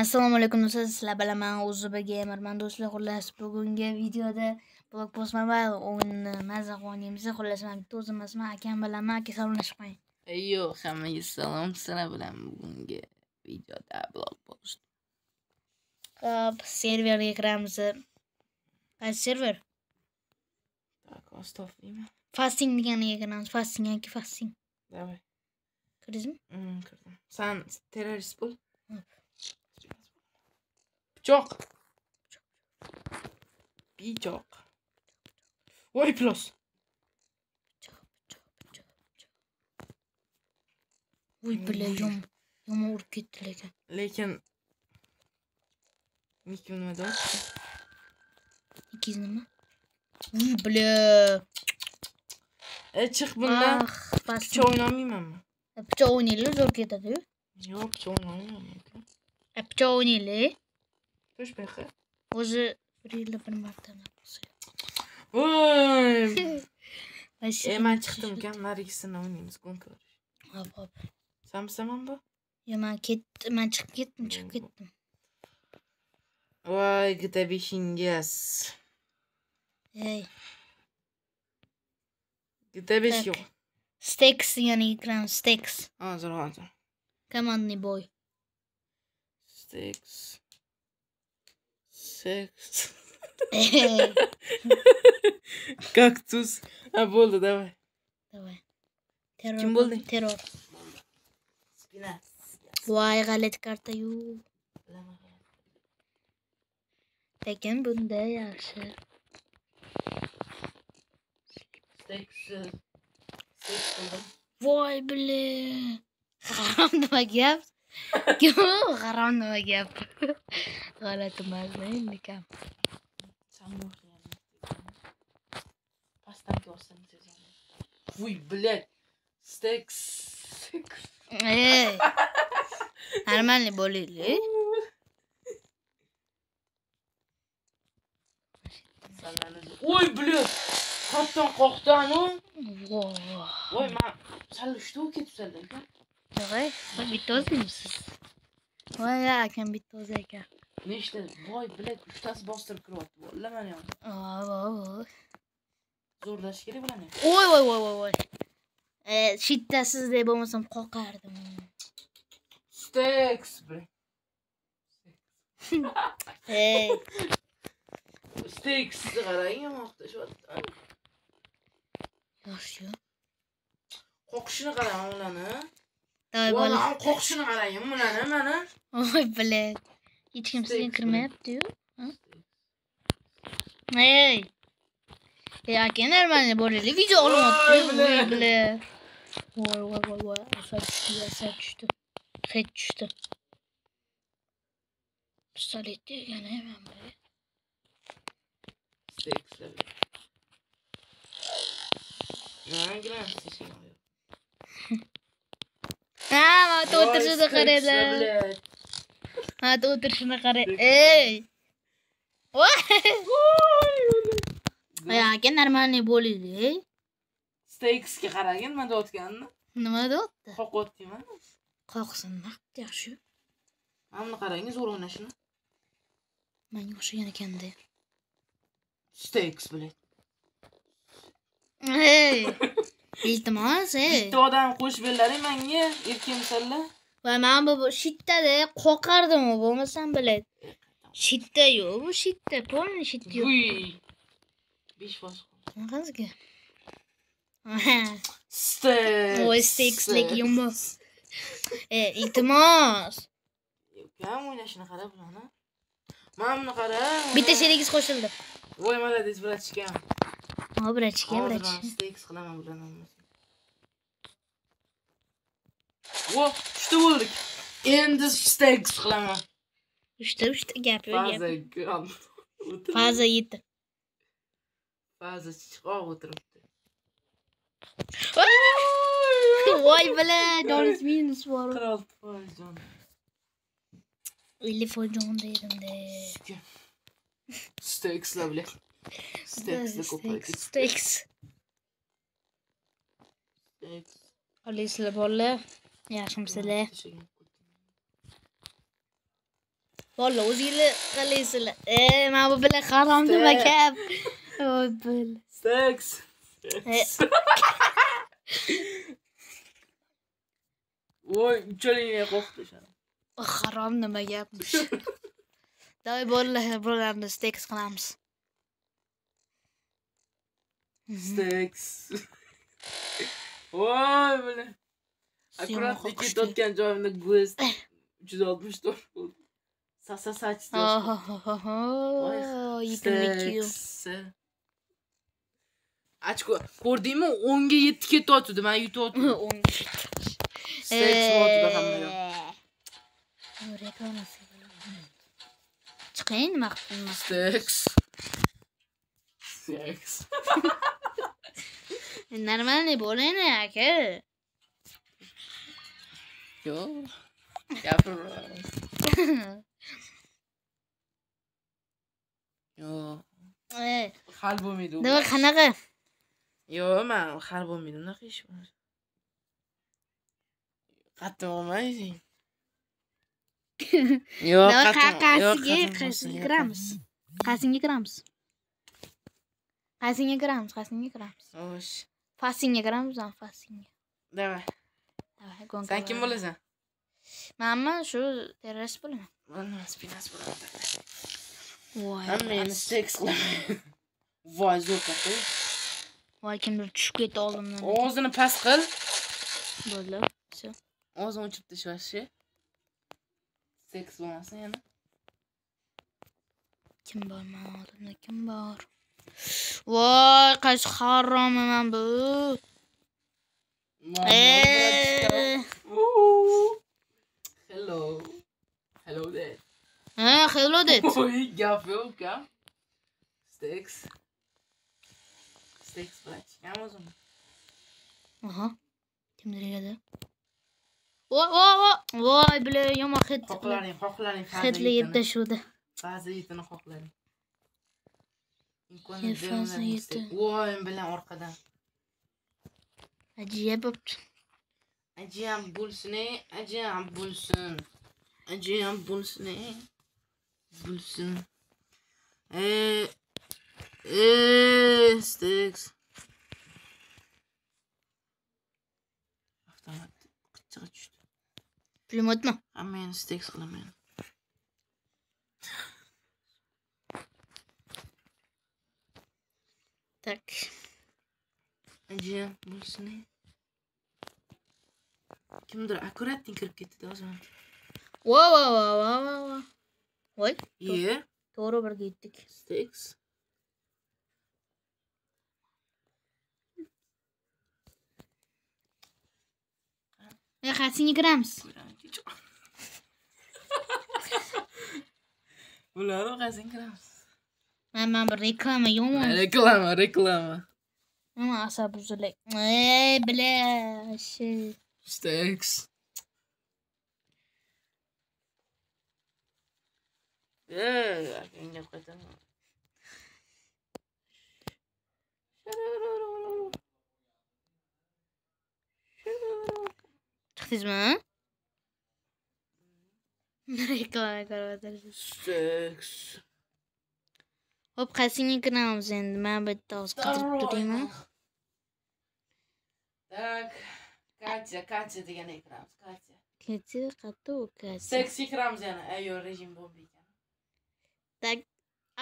assalomu alaykum do'stlar sizlar bilaman o'zi gamerman do'stlar xullas bugungi videoda blok post mobile o'yinini maza qilib o'ynaymiz xullas man bitta o'zim emasman akam bilanman aka salomlashib qo'ying Ayyo, hammaga salom. Sizlar bilan bugungi videoda blog post. hop serverga kiramiz qaysi server Так, ostavlayman. fasting deganiga kiramiz fasting yoki fasting Давай. kirdingizmi Mm, kirdim. Sen terrorist bo'l. Hop. Pichoq. Pichoq. Voy plus. voy bля yom yomon urib ketdi lekin Lekin Nikim nima deyapti? ikkingiz nima voy bля E chiq bundan. ah fasting Pichoq o'ynamaymanmi? pichoq o'ynaylik zo'r ketadiyu Yo'q, pichoq o'ynamayman. pichoq o'ynaylik Tush bu yoqqa. o'zi bir yilda bir marta bo'lsa Voy. Вообще E men chiqdim ekan, narigisini o'ynaymiz, gonka. hop hop Sen bisaman bu? yo man ketdim man chiqib ketdim chiqib ketdim Voy, GTA 5ingiz. ey GTA 5 Так. yo'q. steks degani kiramiz steks Hozir, hozir. командный бой Six. Six. Ey Kaktus. Ha bo'ldi, давай. давай terror Kim bo'ldi? terror Spina. voy g'alati kartayu lekin bunda yaxshi Six. Six bo'ldim. voy bля harom nima gap harom nima gap g'alati emasmi endi kam Sen bu Pastdan ko'rsin sezon. Vuy, блядь. Ey нормальный bo'laylik Voy, блядь. Qatdan qoqdanu. voy Voy, men sal ushtu ketibsan ekan. Давай, вы bitta o'zimisiz. Voy, akam bitta o'zi ekan. Nechta? Voy, блядь, uchtasi bostirib kiryapti. Valla men ham. Zo'rlash kerak bularni. Voy, voy, voy, voy, voy. E, shittasiz deb bo'lmasam qoqardim. Steaks, блядь. Ey, Steaks qarang, maqtashyapti. yaxshi. Qoqishini qarang ularni. Davay Voy, bola. ham qoqishini qarang ularni, mana. Voy, блядь. Hech kim sizga Steaks, kirmayapti-yu. ha? Ey. Ey, aka нормально bo'laylik. Video olmoqchi. Voy, Voy, блядь. блядь. Voy, voy, voy, voy. Asad tushdi, asad tushdi. Hech tushdi. Pistolet degan eman bu. Steaks. Yangina Ha, mana o'tirishini qaranglar. Mana o'tirishini qarang. Ey. Ey, aka нормальный bo'laylik. Steaksga qaragin, nima deyotganini. Nima deyapti? Qoqyaptiman. Qoqsin, maqt yaxshi. Mana buni qarang, zo'r o'ynashini. Menga o'xshagan ekanda. Steaks, блядь. Ey. Iltimos, ey. Bitta odam qo'shib berlaring menga, erkinsanlar. Va men bu shittada qoqardim bo'lmasam biladi. Shitta yo'q, bu shitta, полный shitta yo'q. 5 foiz. Qanaqasiga? Voy, steakslik yombo. Ey, iltimos. Kam o'ynashini qara bularni. Mana buni qara. Bitta sherigingiz qo'shildi. Voy, молодец, bratchikam. Brachka. men steaks qilaman olmasam. Vo, uchta bo'ldik. Endi steaks qilaman. Uchta, uchta gap yo'q, gap. Faza yetdi. Faza chiqoq o'tiribdi. Voy bilan, joningiz minus bor. 46 foiz jon. 50 foiz jonda edim-de. Steakslar bilan. Steakslar ko'paydi. Steaks. Steaks. Olasizlar bolalar. Yaxshimisizlar? Valla o'zinglar qalaysizlar. E, mana bu bilan harom Ste- nima gap? Voy bil. Seks. E. Voy, uchaligini qo'rqdi o'sha. Harom nima gapmish. Davay bolalar, bularni steks qilamiz. Seks. Voy. Suyunma Akkurat qoqishdi. dikit otgan joyimda go'z 364 bo'ldi. Sasa sachdi. Yigirma Achko, ko'rdingmi? 10 ga 7 ketyapti, men yutyaptim. Seks votida hamma yoq. Reklamasi. Chiqing nima qilmas. Seks. Seks. Нормальный bo'ling aka. Yo. Gapir. Yo. Eh, Hal bo'lmaydi. Nima qanaqa? Yo, men hal bo'lmaydi, unaqa ish. Qattiq olmaysing. Yo, Nima qattiq. qaysiga kiramiz? Qaysiga kiramiz? Qaysiga kiramiz? Qaysiga kiramiz? Xo'sh. Fasinga kiramiz, ha, fasinga. Davay. Davay, g'o'nka Sen kim bo'lasan? Manmi shu terrorist bo'laman. Men spinas bo'laman. Voy. Men meni seks qilaman. Voy, zo'r katta. Voy kimdir tushib ketdi oldimdan. Ovozini past qil. Bo'ldi. Shu. Ovozini o'chirib tashlashi. Seks bo'lmasin yana. Kim bor mana oldimda kim bor? Voy, qaysi harom man bu? Eh. Hello. Hello there. Ha, hello det. Oj, gap yo'q, uka. Seks. Seks bilan chiqqan o'zim. Aha. Kimdir egadi? Voy, voy, voy. Voy, bile yomon hid. Xohlaring, xohlaring. Hidli yetishuvdi. Ba'zi yetini xohlaring. İlk Defans yedi. Vay bilen orkadan. Acıya baktım. Acıyan bulsun ey, bulsun. Acıyan bulsun. Bulsun. Eee. Eee. Sticks. Avtomat. Kıçığa düştü. Bilmiyordum. Amin. Sticks kılamayın. Tak. Bo'lsin, ey. Kimdir akkuratning kirib ketdi o'zim. Voy, voy, voy, voy, voy, voy. Voy, Ye, to'g'ri birga yetdik. sticks. E, qaysiga kiramiz? Bularni qaysin Hemen reklama yoğun. Reklama reklama. Ama asabı zulek. Eee bile şey. Steaks. Çıktınız mı? Reklam arkadaşlar. Seks. Hop, qaysiga kiramiz endi? Men yerda hozir qidirib turaymi? Так, Katya, Katya degan kiramiz, Katya. Kechi qattu ukasi. Seksi kiramiz yana, ayyo rejim bomba ekan. Tak.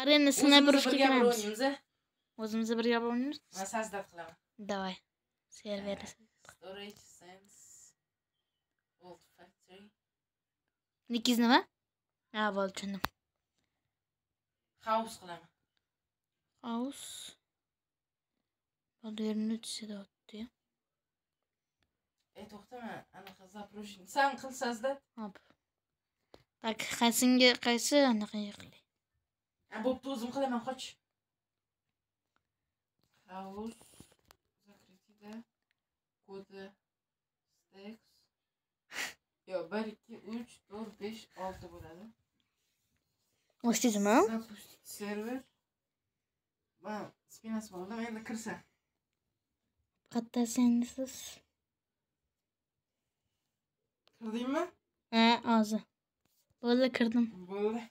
Arena urishga birga kiramiz. O'zimiz birga o'ynaymiz. Men sajdat qilaman. Давай. Server. Storage, sense, old factory. Nikiz nima? Ha, bo'ldi, tushundim. House qilaman. House. Moderni tushayapti. Ey, to'xtama, anaqa zaproshin. Sen qil sajdat. Hop. Tak, qaysinga qaysi anaqa qilay? Ha, bo'pti, o'zim qilaman, qoch. House, zakritida, kodi, stacks. Yo, 1, 2, 3, 4, 5, 6 bo'ladi. Ochdingizmi? Запустить Server. Man, spinasi bo'ldim, endi kirsa. Qattasi endi siz. Kirdingmi? Ha, hozir. bo'ldi kirdim bo'ldi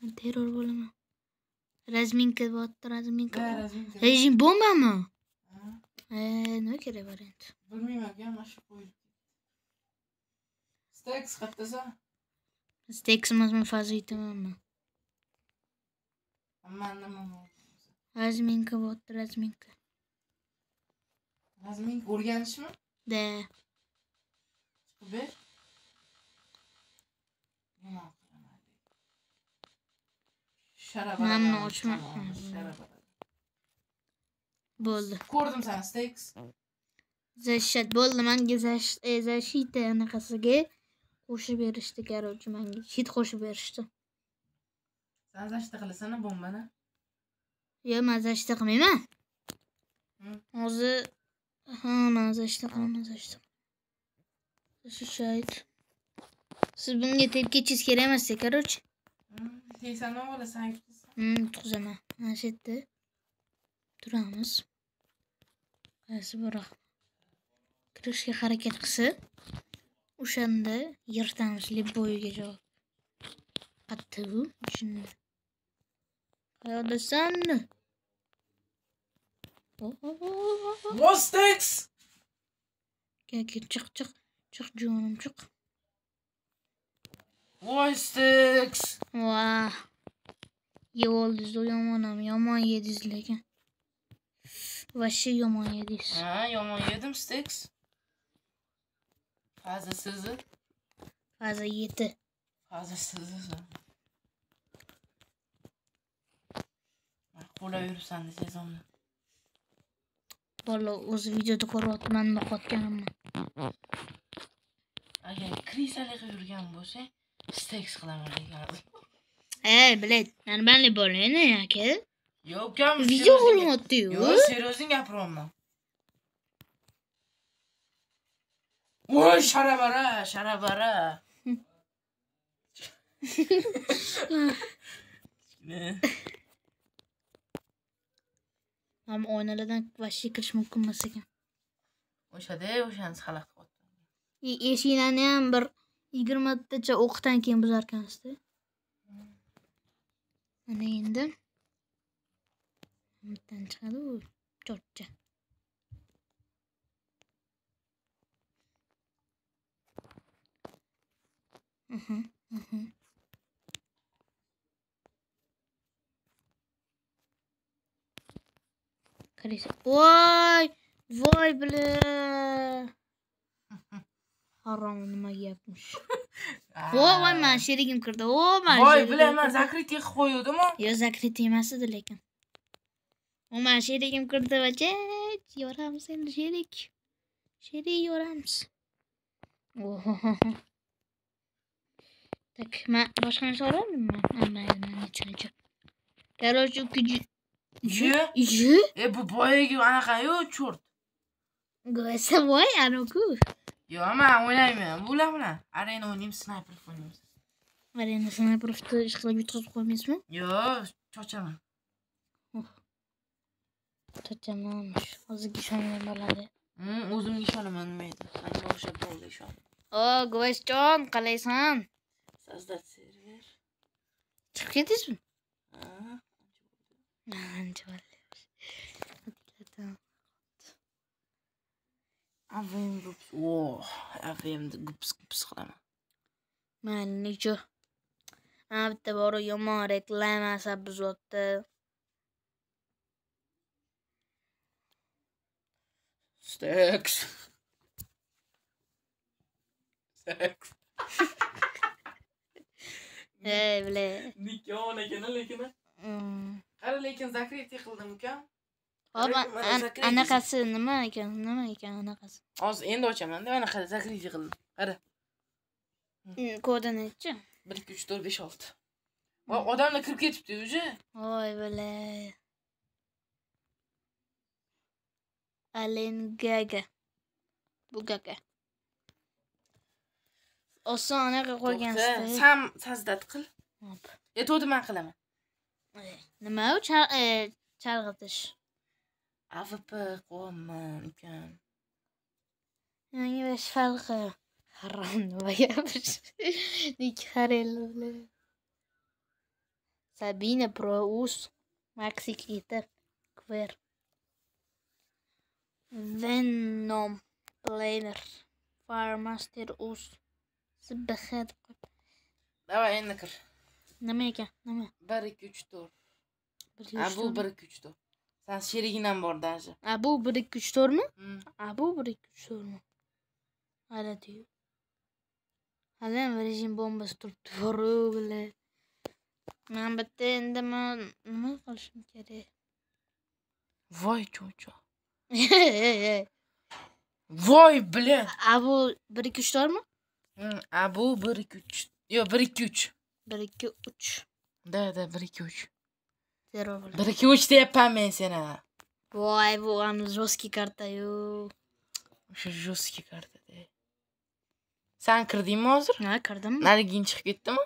Men terror bo'laman razminka bo'lyapti razminka rejim Eh, nima kerak bor endi bilmayman aka mana shu qo'yib steks qattasan steks emasman fazitamanmi hammani nima razminka bo'lyapti razminka razminka o'rganishmi da chiqib ber Yomon qilaman. Buni ochma. Bo'ldi ko'rdim sani steks zashat bo'ldi e, zashita anaqasiga qo'shib berishdi короче manga hit qo'shib berishdi san zashta qilasan bombani yo'q man zashita qilmayman hozir ha man zashita qilaman zashita shayt. Siz bunga tepib ketishingiz kerak emasda короче bo'lasan Hmm, tutqizaman mana shu yerda turamiz. Qaysi biroq kirishga harakat qilsa o'shanda yirtamiz libboyiga javob. Qayerda u shuni qayerdasan Wo steks kel kel chiq chiq chiq jonim chiq voy steks vah yeb oldingiz yomonam yomon yedingiz lekin вообще yomon yedingiz ha yomon yedim steks faza sizni faza yeti faza sizni qo'lab yuribsan sezonmi bola o'zi videoda ko'ryapti man nima qilayotganimni agar krisali qilib yurgan bo'lsang steks qilaman degan ey блядь нормальный более aka yo'q ukam video серьезно qilyapti-yu yo'q серьезно gapiryapman voy sharabara sharabara ham oynalardan вообще kirish mumkin emas ekan o'shada o'shani xalaq qilyapti eshiklarni ham bir yigirmatacha o'qdan keyin buzarkansizda mana endi bittadan chiqadi u cho'chcha Mhm, mhm. Kirisa. Voy! Voy bile. Harom nima gapmish. Voy, man sherigim kirdi. O, man voy sherigim bilaman kirdi. zakrit qilib qo'yuvdimu Yo, zakrit emas edi lekin. O, man sherigim kirdi va yoramiz endi sherik. Sherik yoramiz. Boshqa narsa olamdimmi? Mayli, man necha necha. Короче, Ji? Ji? e bu boyagi anaqayu cho'rt voy, anaku. yo'q man o'ynayman bular bilan arena o'ynaymiz snayper o'ynaymiz Arena snayperovni ish qilib yutqazib qo'ymaysizmi? yo'q chochaman Cho'chamanmish. O'ziga ishonmay bo'ladi. O'zimga ishonaman nima edi manga o'xshab bo'ldi ishon O, Go'sjon, qalaysan? создать server Chiqib? Ancha bo'ldi. avm gups oh avmni gups gups qilaman Mayli, necha. Mana bitta bor yomon reklama buzyapti. steks steks Ey, bile. nikon ekan qara lekin zakriti qildim ukam Hop, anaqasi nima ekan? Nima ekan anaqasi? hozir endi ochamanda mana qara zakriti qildim qara Mm, Kodi necha? bir ikki uch to'rt besh olti voy odamlar kirib ketibdi уже Voy bile. Alengaga. Bu gaga. Oson anaqa To'xta, qo'ygansizda. sam sazdat qil Hop. aytuvdim man qilaman Nee. Nou, eh, zal dat dus. Man, ik kan. Ja, je bent wel. Sabine, pro us, maxi kieter, queer. Venom, planer, farmaster us, ze begrijpt. Dat was. nima ekan nima bir ikki uch to'rt a bu bir ikki uch to'rt sani sheriging ham bor даже a bu bir ikki uch to'rtmi a bu bir ikki uch to'rtmi g'alatiyu haliyam rejim bombasi turibdi boru блядь man bitta endi man nima qilishim kerak voy cho'cho voy блядь a bu bir ikki uch to'rtmi a bu bir ikki uch yo'q bir ikki uch bir ikki uch Da da 1 2 3. zero 1 2 3 deyapman men seni. voy bu ham жесткий kartayu O'sha жесткий kartada. Sen kirdingmi hozir? ha kirdimmi Narigin chiqib ketdimi?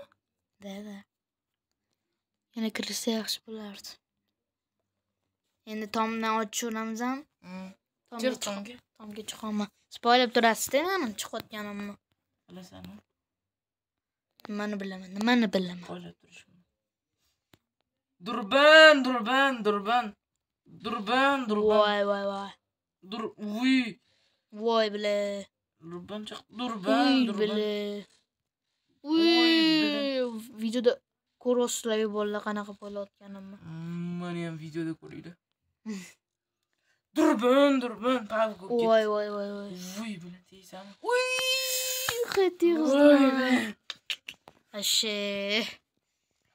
da da yana kirsa yaxshi bo'lardi endi tomdan ochaveramiz ham Hmm. tomga tomga. tomga chiqolman spoylab turasizda mani chiqayotganimni Bilasanmi? Nimani bilaman nimani bilaman Qo'ylab turishim. Durban, durban, durban. Durban, durban. voy voy voy Dur, uy. voy bile Durban chiq. Durban, durban. Uy, videoda ko'ryapsizlar bolalar qanaqa bo'layotganimni Hmm, Mani ham videoda ko'ringlar. Durban, durban. Ket. voy voy voy voy Uy, bilan teysan. Uy. xeti Voy be. Ashe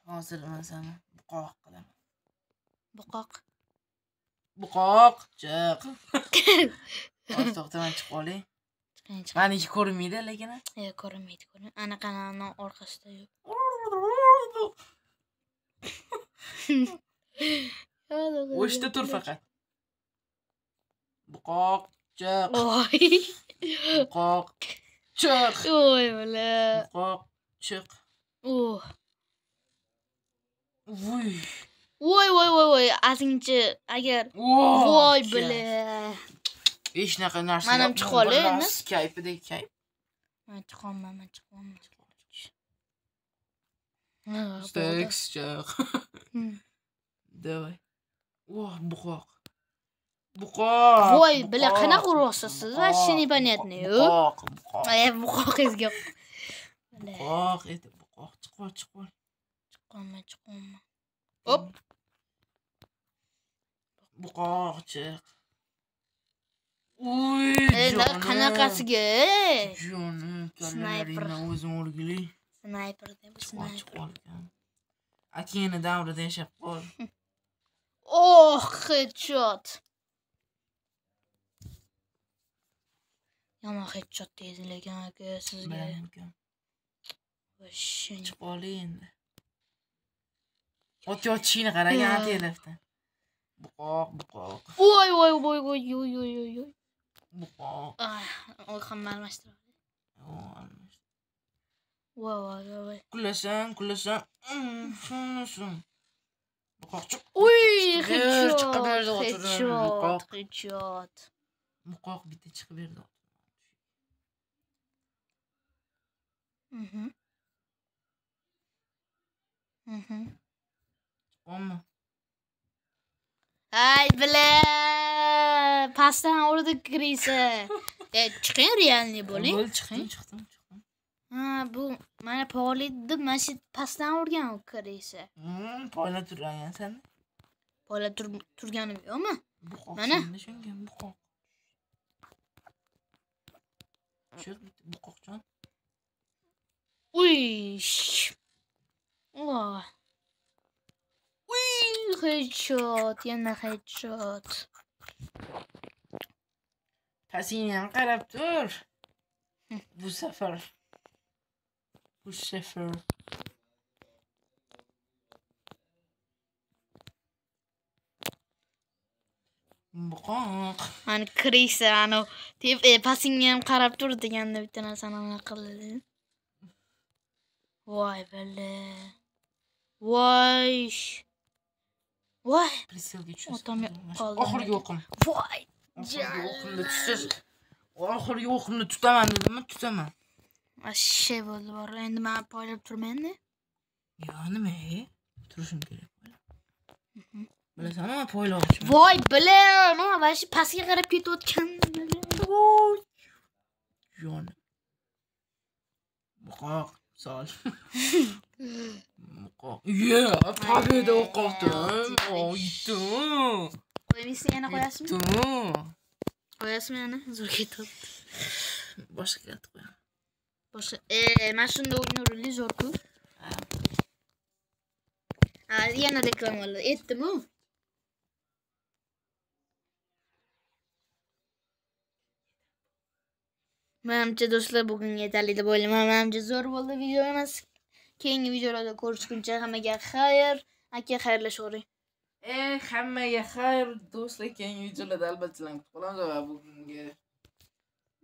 Hozir seni buqoq qilaman. buqoq Buqoq, chiq. Hozir to'xtaman chiqib chiqing Maniki ko'rinmaydi lekin. e ko'rinmaydi ko'rin anaqani orqasida yo'q O'shda tur faqat. Buqoq, chiq. Buqoq, chiq. voy bola Buqoq, chiq. Oh. Vay. Vay vay vay vay. Azingchi agar voy bile. Hech naqa narsa. Manam chiqa olaymi? Skype-da ekan. Men chiqa olmayman, chiqa olmayman. Steak chiq. Давай. О, buqoq. Buqoq. Voy, bila qanaqa urasiz? Vashini понятно, yo'q. Buqoq, buqoq. Buqoq. Buqoq edi. Chiqmoq, chiqmoq, chiqmoq. Chiqqanman, chiqqanman. Hop. Buqoq chiq. Uy, jonim. Qanaqasiga? Jonim, kallaringdan o'zim o'rgili. Snayper deb, snayper. olgan. Akeni davrida yashab qol. Oh, headshot. Yomon headshot deydi lekin aka sizga. وشنی. چپالین اوتی أو چین قره یه هم گرفته بقاق بقاق. وای وای وای وای وای وای وای وای. وای بقاق. آه اوی خم مرمشت رو وای وای وای وای. کلسن کلسن کلسن بقاق چپ اوی خیلی چپ خیلی چپ خیلی چپ بقاق. بیتی چپ بیرد Mm-hmm. Mhm. Omma. Ay bile pastdan urdi kirisa. E chiqing realniy bo'ling. Bo'l, chiqdim, chiqdim, chiqdim. Ha bu mana polidni mana shu pastdan urgan u kirisa. Hmm, poyla turgan sen. Pola tur- turganim yo'qmi? Mana. shunga buqoq. Bitta buqoqjon. Uy. Voy. Uy, headshot, yana headshot. Ham qarab tur. Bu safar. Bu safar. Buqoq. Ani kirisa anu deb e, pasingga ham qarab tur deganda bitta narsani anaqa qildi. Voy bale. Voy. Voy. Priselga tushasiz. Otam qoldi. Oxirgi o'qim. Voy. Oxirgi o'qimda tushasiz. Oxirgi o'qimda tutaman dedimmi? Tutaman. Vashshe bo'ldi bor. Endi men poylab turmayman-da. yo nima turishim kerak bilasanmi man poylamoqchiman Voy, bilim. Ha, vashshe pastga qarab ketayotgan. jon muqoq sol muqoq ye pobeda o'qoldim Ayol, oydim Qo'ymaysiz yana qo'yasizmi? oydim Qo'yasizmi yana? Zo'r ketyapti. boshqa katta qo'yaman Boshqa. E, mana shunda o'ynaverli zo'r-ku. Ha, yana reklamalar. Aytdim-ku. Menimcha do'stlar bugunga yetarli deb o'ylayman. Menimcha zo'r bo'ldi video emas. Keyingi videolarda ko'rishguncha hammaga xayr. Aka xayrlashavering. e hammaga xayr do'stlar keyingi videolarda albatta sizlarni kutib qolamiz va bugungi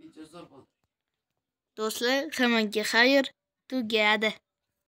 video zo'r bo'ldi Do'stlar, hammaga xayr. Tugadi.